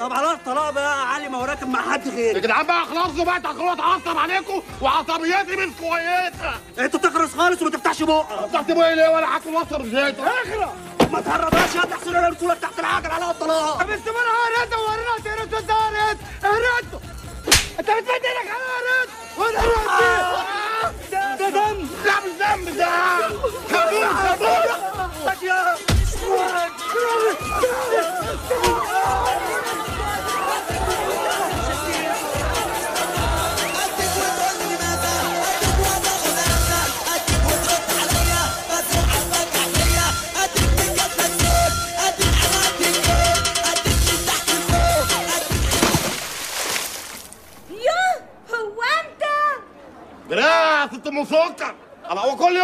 طب على الطلاق بقى يا علي ما هو راكب مع حد غيري. يا جدعان بقى خلاص بقى تاخدوا اتعصب عليكم وعصبيتي مش كويسه انت تخرس خالص وما تفتحش بقك. فتحت بقى ليه ولا حاكم وصل زيت أخرى ما تهربهاش يا ابني احسن أنا رسولك تحت العجل على الطلاق. بس ما أنا هريت وهريت هريت بس هريت. هريت. انت بتمد إيدك على هريت. وأنا هريت. ده دم. لا مش ذنب ده كابوس كابوس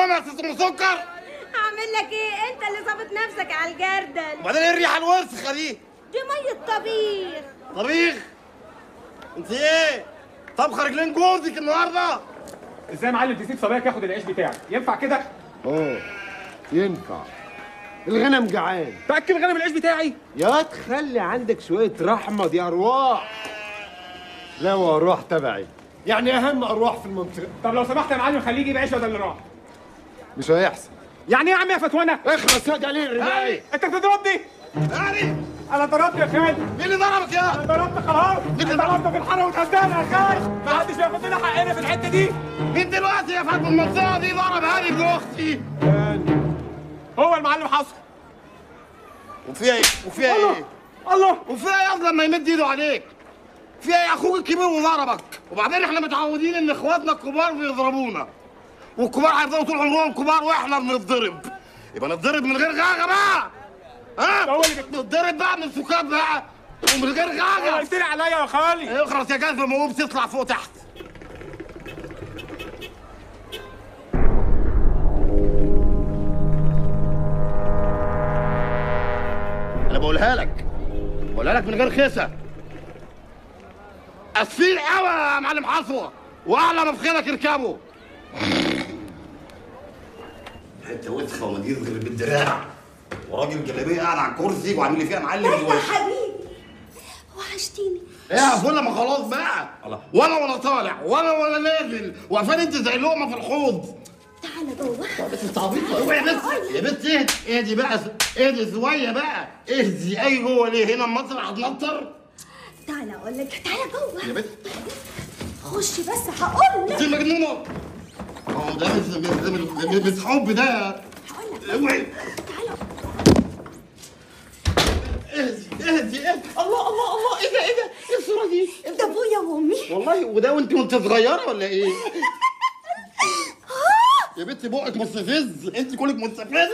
يوم يا ست أم سكر. هعمل لك إيه؟ أنت اللي ظابط نفسك على الجردل. وبعدين إيه الريحة الوسخه دي دي مية طبيخ. طبيخ. أنت إيه؟ طبخه رجلين جوزك النهارده. إزاي يا معلم تسيب صبايك ياخد العيش بتاعك؟ ينفع كده؟ آه ينفع. الغنم جعان. تأكل غنم العيش بتاعي؟ يا تخلي عندك شوية رحمة دي أرواح. لا وأرواح تبعي. يعني أهم أرواح في المنطقة. طب لو سمحت يا معلم خليه يجيب عيش بدل اللي راح مش هيحصل. يعني إيه يا عم يا فتوانة؟ اخلص يا جليل الرباعي أنت بتضربني؟ يعني أنا ضربت يا خالد. مين اللي ضربك يا؟ أنا ضربت خلاص. أنت ضربت في الحارة وتهدانا يا خالد. ما حدش هياخد لنا حقنا في الحتة دي. مين دلوقتي يا فندم؟ المنطقة دي ضرب هاني ابن أختي. هو المعلم حصل. وفيها إيه؟ وفيها إيه؟ الله وفيها إيه أصلا لما يمد إيده عليك؟ فيها إيه أخوك الكبير وضربك؟ وبعدين إحنا متعودين إن إخواتنا الكبار بيضربونا. والكبار هيفضلوا طول عمرهم كبار وإحنا بنتضرب يبقى نتضرب من غير غاغة بقى. ها؟ هو اللي نتضرب بقى من السكات بقى. ومن غير غاغة. قلت لي عليا يا خالي. اخرس يا كلب موهوب تطلع فوق تحت. أنا بقولها لك. بقولها لك من غير خسه اسفين قوي يا معلم حصوه وأعلى ما في خيلك اركبه حتة وسخه ومدير غير بالدراع. وراجل جلابية قاعد على الكرسي وعامل لي فيها معلم يا حبيبي. وحشتيني. إيه يا ما خلاص بقى. ولا وأنا طالع ولا وأنا نازل. واقفين انت زي لقمة في الحوض تعالى جوه. بس انت عبيط اوعى يا بنت يا بنت اهدي اهدي بقى اهدي شوية بقى. اهدي أي جوه ليه؟ هنا المطر هتنطر. تعالى أقول لك تعالى جوه. يا بنت. خش بس هقول انت لك مجنونة. آه ده مش حب ده. هقول لك اهدي اهدي اهدي. الله الله الله. إيه ده إيه ده؟ إيه الصورة دي؟ ده أبويا وأمي. والله وده وأنت وأنت صغيرة ولا إيه؟ يا بنت بقك مستفز. أنت كلك مستفز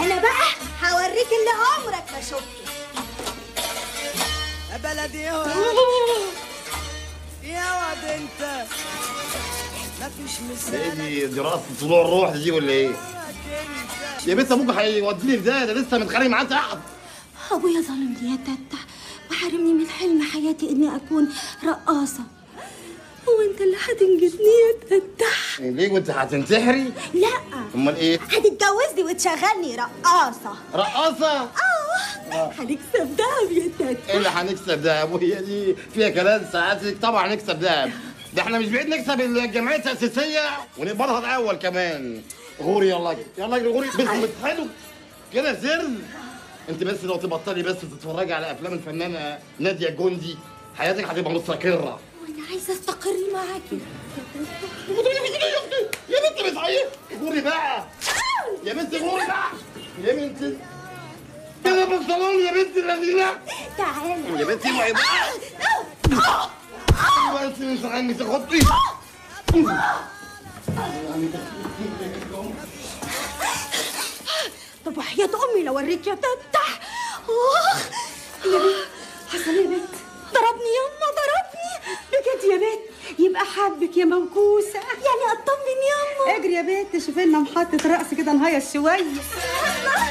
أنا بقى هوريك اللي عمرك ما شفته. بلدي يا واد انت. مفيش إيه مثال دي دراسه طلوع الروح دي ولا إيه؟ يا بنت أبوك هيوديني في ده ده لسه متخانق معاه تحت أبويا ظلمني يا تتح وحرمني من حلم حياتي إني أكون رقاصة. هو أنت اللي هتنجدني يا تتح ليه وانت هتنتحري لا. أمال إيه؟ هتتجوزني وتشغلني رقاصة. رقاصة؟ آه. هنكسب دهب يا إيه تتح اللي هنكسب ده يا ابويا دي فيها كلام ساعاتك. طبعا هنكسب ده ده إحنا مش بعيد نكسب الجمعية التاسيسيه ونقبضها الأول كمان. غوري يلا اجري يلا اجري غوري. بس حلو. كده سر أنت بس لو تبطلي بس تتفرجي على أفلام الفنانة نادية الجندي حياتك هتبقى مستقرة. وأنا عايزة أستقر معاكي. يا بنت بتعيط غوري بقى. يا بنت غوري بقى. يا بنت في الصالون يا بنت اللذينه تعالى. يا بنتي اوعي بقى بس مش عني تخطي طب وحياة أمي لو أوريك يا تتح آخ يا بنت حصل يا بنت. ضربني يما ضربني. بجد يا بنت. يبقى حبك يا موكوسة يعني أطمن يما اجري يا بنت شوفي لنا محطة رقص كده نهيص شوية.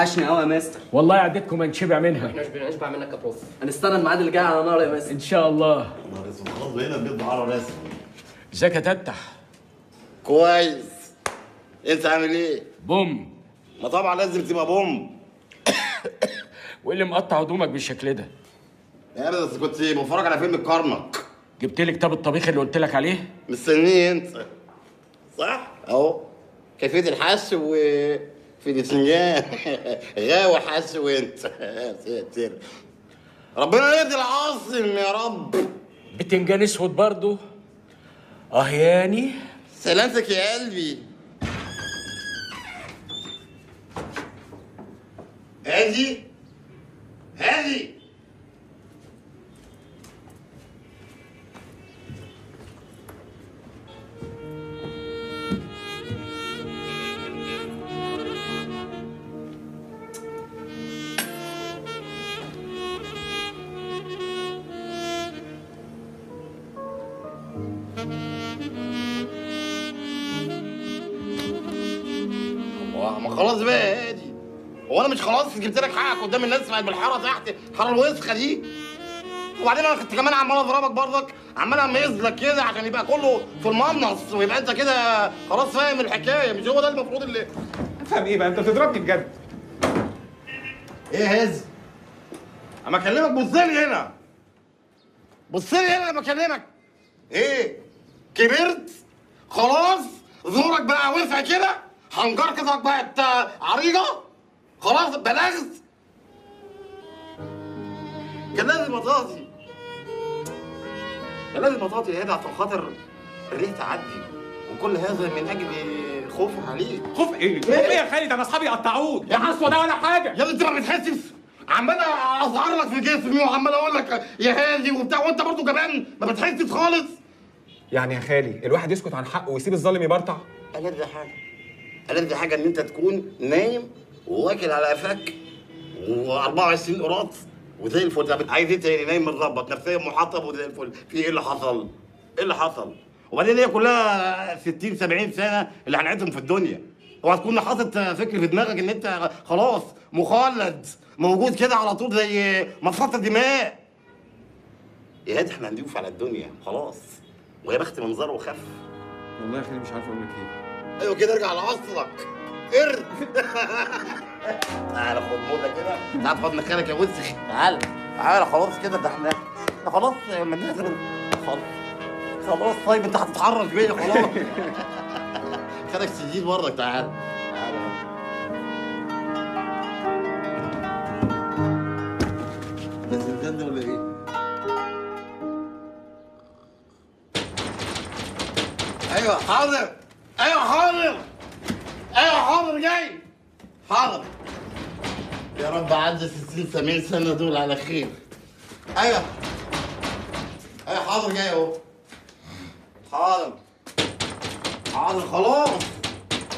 توحشني قوي يا مستر. والله عدتكم انشبع منها. مش بنشبع منك يا بروف. هنستنى الميعاد اللي جاي على نار يا مستر. إن شاء الله. خلاص بقينا بيض على راسي. إزيك يا تتح؟ كويس. أنت عامل إيه؟ بوم. ما طبعا لازم تبقى بوم. وإيه اللي مقطع هدومك بالشكل ده؟ يا بس كنت بتفرج على فيلم الكرنك جبت لي كتاب الطبيخ اللي قلت لك عليه؟ مستنيه أنت. صح؟ أهو. كيفية الحش و في الاسنجان غاوي يا ساتر ربنا يهدي العاصم يا رب. بتنجان اسود برضه آه ياني سلامتك يا قلبي. هادي. هادي. خلاص بقى يا هادي هو أنا مش خلاص جبت لك حقك قدام الناس بقت بالحارة تحت الحاره الوسخة دي. وبعدين أنا كنت كمان عمال اضربك برضك عمال اميز لك كده عشان يبقى كله في المنص ويبقى انت كده خلاص فاهم الحكاية مش هو ده المفروض اللي افهم إيه بقى؟ انت بتضربني بجد. إيه هز؟ اما اكلمك بص لي هنا. بص لي هنا لما اكلمك. إيه؟ كبرت؟ خلاص؟ زورك بقى وسع كده؟ حنجرتك بقت عريضه خلاص بلغت كان لازم اطاطي كان لازم اطاطي يا هدى عشان خاطر الريح تعدي وكل هذا من أجل خوفي عليك خوف إيه؟ خوف إيه يا خالد؟ ده أنا اصحابي قطعوه يا حسوه ده ولا حاجة. يا انت ما بتحسش عمال أظهر لك في جسمي وعمال أقول لك يا هادي وبتاع وأنت برضه كمان ما بتحسش خالص. يعني يا خالي الواحد يسكت عن حقه ويسيب الظالم يبرطع؟ ألذ حاجة. ألذ حاجة إن أنت تكون نايم وواكل على قفاك و24 قراط وزي الفل. عايز إيه تاني؟ نايم متظبط نفسيا محطب وزي الفل. في إيه اللي حصل؟ إيه اللي حصل؟ وبعدين هي كلها 60 70 سنة اللي هنعيشهم في الدنيا. وهتكون حاطط فكر في دماغك إن أنت خلاص مخلد موجود كده على طول زي مصاصة دماء. يا هادي إحنا هنضيف على الدنيا خلاص. ويا بخت منظره وخف والله يا خالي مش عارف أقول لك إيه. أيوه كده ارجع لأصلك. قرد تعالى خد موضة كده. تعال خد مكانك يا وسخ تعال. تعال خلاص كده ده إحنا ده خلاص من نازل خلاص. خلاص طيب انت هتتحرك بيا خلاص. خدك سجين برضك تعال. تعال نازل جد ولا إيه؟ أيوه حاضر. أيوه حاضر. أيوه حاضر جاي. حاضر. يا رب عدى 60 70 سنة دول على خير. أيوه. أيوه حاضر جاي اهو. حاضر. حاضر خلاص.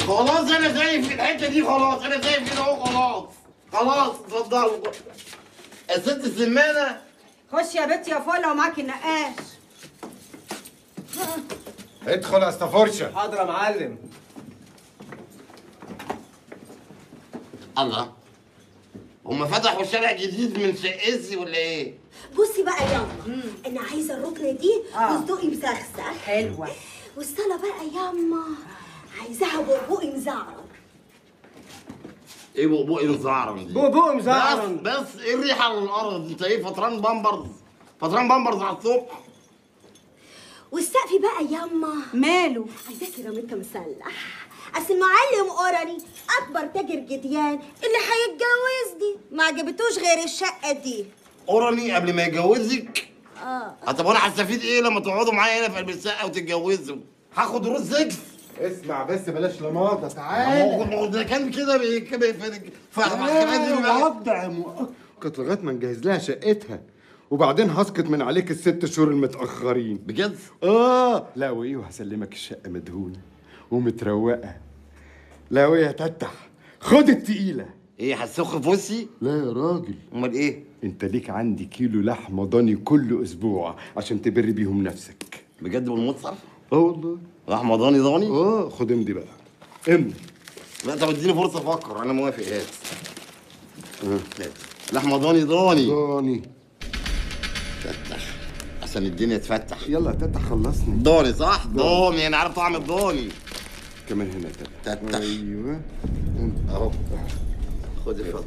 خلاص أنا شايف الحتة دي خلاص أنا شايف كده اهو خلاص. خلاص اتفضلوا الست السمانه خش يا بنتي يا فولا ومعاكي النقاش. ادخل يا استفرشه حاضر يا معلم الله هم فتحوا شارع جديد من شقتي ولا إيه؟ بصي بقى ياما أنا عايزة الركنة دي آه. وصدقي مسخسخ حلوة والصاله بقى ياما عايزاها بربوقي مزعرب إيه بقبوق مزعرم دي؟ بوبو بس بس إيه الريحة على الأرض؟ أنت إيه فطران بامبرز؟ فطران بامبرز على الصبح؟ والسقف بقى ياما ماله؟ عايزاه سيراميكا مسلح. أصل المعلم اوراني أكبر تاجر جديان اللي هيتجوزني. ما عجبتوش غير الشقة دي. اوراني قبل ما يجوزك آه. طب أنا هستفيد إيه لما تقعدوا معايا هنا في قلب الشقه وتتجوزوا؟ هاخد دروس سكس اسمع بس بلاش لماطه ما تعالى هو- ما هو ده كان كده بي- كده فاهم وضع مؤقت لغاية ما نجهز لها شقتها. وبعدين هسقط من عليك الست شهور المتأخرين. بجد؟ آه. لا وإيه؟ وهسلمك الشقة مدهونة ومتروقة. لا وإيه؟ يا تتح خد التقيلة. إيه هتسخ في وشي؟ لا يا راجل. أمال إيه؟ أنت ليك عندي كيلو لحمه ضاني كل أسبوع عشان تبر بيهم نفسك. بجد بالمصحف؟ آه والله. لحمه ضاني ضاني؟ آه خد امضي بقى. امضي. لا طب اديني فرصة أفكر. أنا موافق هات. هات. لحمه ضاني ضاني. ضاني. عشان الدنيا تفتح. يلا يا تتح خلصني. ضاني صح؟ ضاني أنا عارف طعم الضاني كمان هنا تتح. أيوه. أهو. خد الفضل.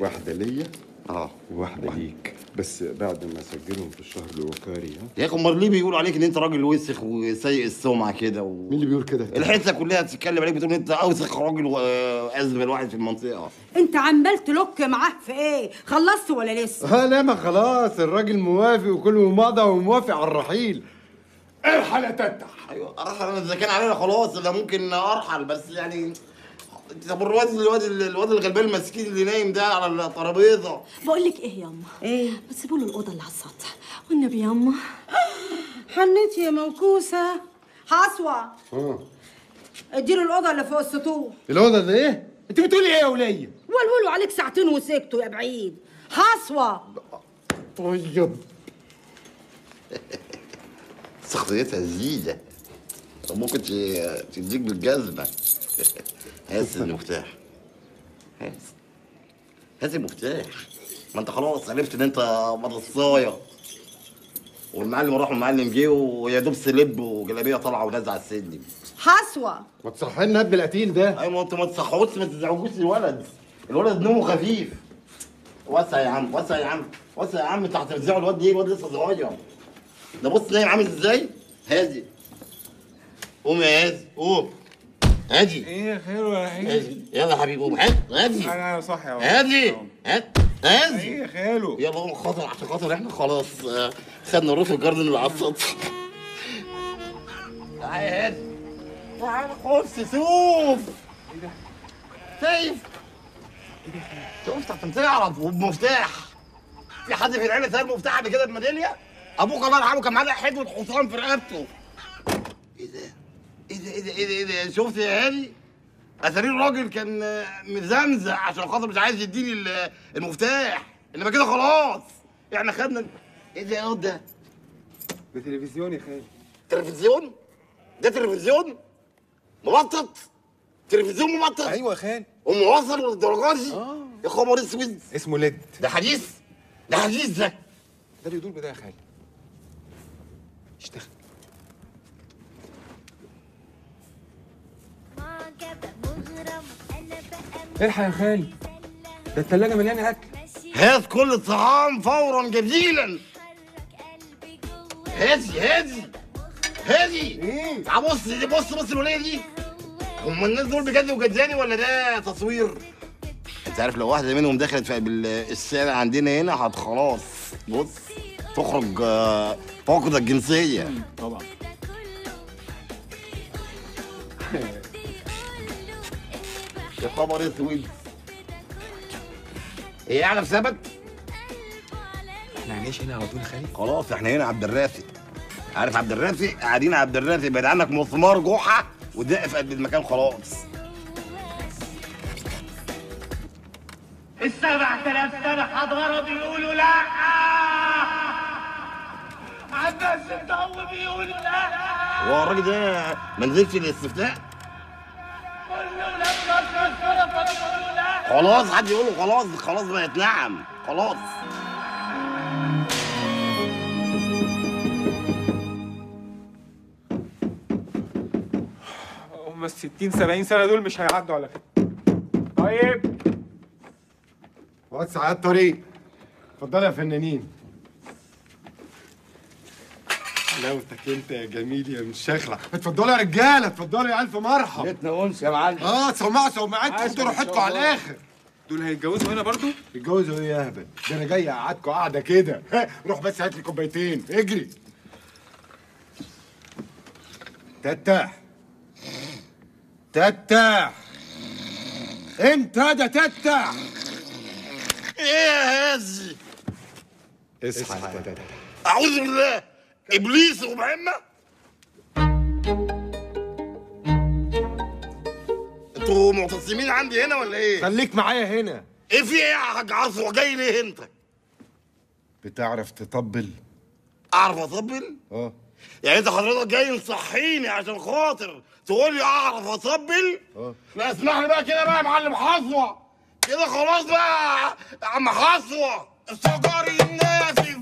واحدة ليا. آه. وواحده ليك. بس بعد ما اسجلهم في الشهر الوقاري ها؟ يا أخي أمال ليه بيقولوا عليك إن أنت راجل وسخ وسيء السمعة كده و... مين اللي بيقول كده؟ الحته كلها بتتكلم عليك بتقول أنت أوسخ راجل وازبل واحد في المنطقة. أنت عمال تلوك معاه في إيه؟ خلصت ولا لسه؟ آه لا ما خلاص. الراجل موافق وكله مضى وموافق على الرحيل. الحق يا تتح. أيوه أرحل. أنا إذا كان علينا خلاص أنا ممكن أرحل بس يعني طب الواد الواد الواد الغلبان المسكين اللي نايم ده على الترابيزه بقول لك إيه ياما إيه؟ ما تسيبوا له الأوضة اللي على السطح. والنبي ياما حنيت يا موكوسة. حصوه آه. اديله الأوضة اللي فوق السطوح. الأوضة ده إيه؟ انت بتقولي إيه يا ولية؟ ولولوا عليك ساعتين وسكتوا يا بعيد. حصوه طيب. شخصيتها جديدة ممكن تديك بالجزمة. هات المفتاح. هات هات المفتاح ما انت خلاص عرفت ان انت مدرساية والمعلم راح والمعلم جه ويا دوب سلب وجلابية طالعة ونازله على السلم حصوه ما تصحي لنا ابن القتيل ده. أيوه ما انت ما تصحوش ما تزعجوش الولد. الولد نومه خفيف. وسع يا عم وسع يا عم وسع يا عم. انت هترزعه الواد إيه الواد لسه صغير. ده بص نايم عامل إزاي؟ هادي. قوم يا هادي قوم. هادي. إيه خير ولا حاجة؟ يلا يا حبيبي قوم. هادي هادي. أنا صاحي أهو. هادي. هات هادي. إيه يا خالو يلا قوم. خاطر عشان خاطر إحنا خلاص آه، خدنا روف الجاردن اللي على السطح تعالى يا هادي. تعالى خش شوف شايف شوف عشان تعرف وبمفتاح في حد في العيلة ساب مفتاح قبل كده بميداليه أبوك الله يرحمه كان معاه حدوه حصان في رقبته. إيه ده؟ ده, إيه ده؟ شفت يا هادي اتاري الراجل كان مزمزق عشان خاطر مش عايز يديني ال- المفتاح. إنما كده خلاص. إحنا خدنا إيه ده يا ده؟ ده تلفزيون يا خالو تلفزيون؟ ده تلفزيون مبطط. تلفزيون مبطط. أيوه يا خالو وموصل للدرجات دي؟ يا خبر أسود. اسمه ليد. ده حديث. ده حديث ده. ده اللي يدور بده يا خالو اشتغل. الحق يا خالو ده التلاجة مليانة أكل. هات كل الطعام فورا جوه هادي هادي هادي. إيه؟ تعال بص دي بص بص الولية دي. هم الناس دول بجد وجداني ولا ده تصوير؟ أنت عارف لو واحدة منهم دخلت في قلب السنة عندنا هنا هت خلاص بص تخرج آه، فاقدة الجنسية. يا خبر اسود إيه اعلى ثبت؟ إحنا هنعيش هنا على طول يا خالي خلاص إحنا هنا عبد الرافق عارف عبد الرافق قاعدين عبد الرافق بعد عنك مسمار جحا ودق في قلب المكان خلاص. السبع تلاف سنة حضارة بيقولوا لا. عباس الضو بيقولوا لا. هو الراجل ده ما نزلش الاستفتاء كله لما الصرف بيقولوا لا خلاص حد يقول له خلاص خلاص بقت نعم خلاص. هم ال 60 70 سنة دول مش هيعدوا على كده طيب. وسع على الطريق اتفضلوا يا فنانين. حلاوتك انت يا جميل يا مشخلع اتفضلوا يا رجاله اتفضلوا يا ألف مرحب. بيتنا أنس يا معلم. آه سمعوا سمعتكم أنتوا راحتكم على الآخر. دول هيتجوزوا هنا برضو؟ اتجوزوا إيه يا هبل ده أنا جاي أقعدكم قاعدة كده. ها، روح بس هات لي كوبايتين. اجري. تتح تتح انت ده تتح إيه يا هازي اصحى يا تتح أعوذ بالله. إبليس ومهمة أنتوا معتصمين عندي هنا ولا إيه؟ خليك معايا هنا إيه في إيه يا حاج عصر جاي ليه أنت؟ بتعرف تطبل أعرف أطبل؟ آه يعني أنت حضرتك جاي تصحيني عشان خاطر تقول لي أعرف أطبل؟ آه لا اسمح لي بقى كده بقى يا معلم حصوه كده خلاص بقى يا عم حصوه السجار الناسف